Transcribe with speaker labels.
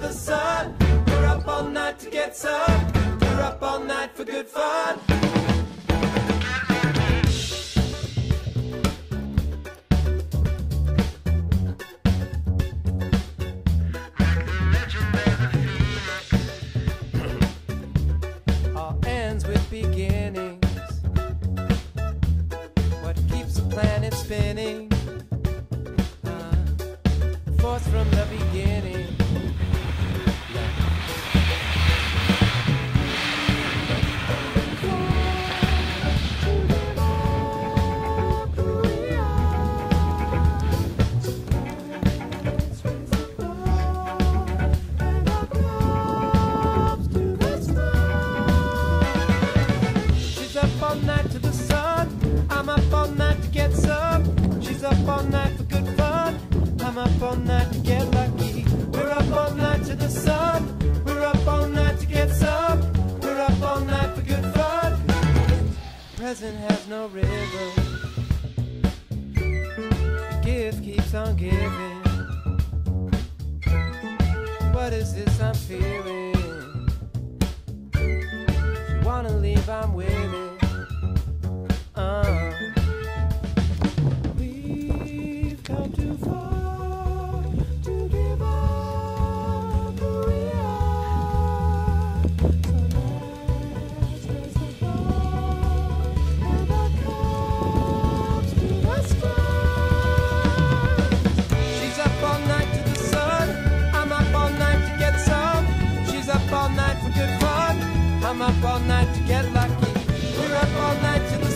Speaker 1: the sun. We're up all night to get some. We're up all night for good fun. All ends with beginnings. What keeps the planet spinning? Uh, force from the beginning. Night to the sun. I'm up all night to get some. She's up all night for good fun. I'm up all night to get lucky. We're up all night to the sun. We're up all night to get some. We're up all night for good fun. Present has no rhythm. Gift keeps on giving. What is this I'm feeling? If you wanna leave, I'm with it. I'm up all night to get some. She's up all night for good fun. I'm up all night to get lucky. We're up all night to the